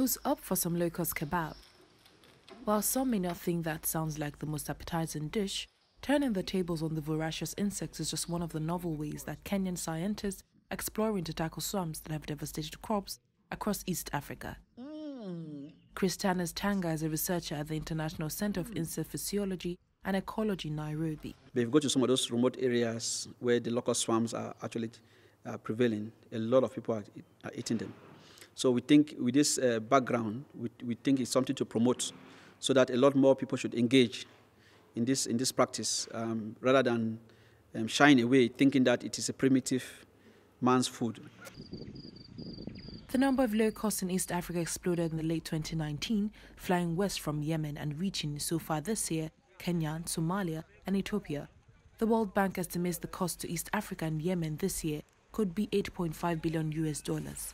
Who's up for some locust kebab? While some may not think that sounds like the most appetizing dish, turning the tables on the voracious insects is just one of the novel ways that Kenyan scientists are exploring to tackle swarms that have devastated crops across East Africa. Mm. Chrysantus Tanga is a researcher at the International Center of Insect Physiology and Ecology, Nairobi. If you go to some of those remote areas where the locust swarms are actually uh, prevailing, a lot of people are, are, eating them. So we think with this uh, background, we, we think it's something to promote so that a lot more people should engage in this, in this practice um, rather than um, away thinking that it is a primitive man's food. The number of locusts in East Africa exploded in the late 2019, flying west from Yemen and reaching so far this year Kenya, Somalia, and Ethiopia. The World Bank estimates the cost to East Africa and Yemen this year could be 8.5 billion US dollars.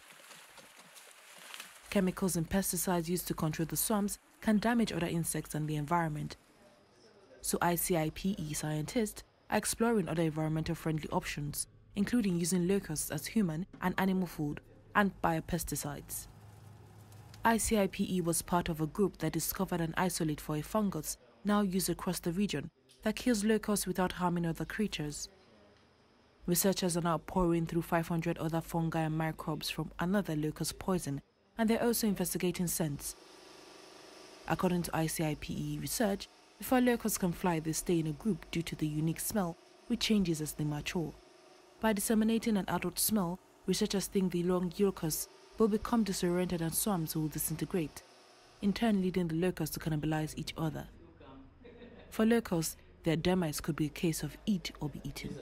Chemicals and pesticides used to control the swarms can damage other insects and the environment. So ICIPE scientists are exploring other environmental friendly options, including using locusts as human and animal food and biopesticides. ICIPE was part of a group that discovered an isolate for a fungus now used across the region that kills locusts without harming other creatures. Researchers are now pouring through 500 other fungi and microbes from another locust poison, and they're also investigating scents. According to ICIPE research, before locusts can fly, they stay in a group due to the unique smell, which changes as they mature. By disseminating an adult smell, researchers think the long locusts will become disoriented and swarms will disintegrate, in turn leading the locusts to cannibalize each other. For locusts, their demise could be a case of eat or be eaten.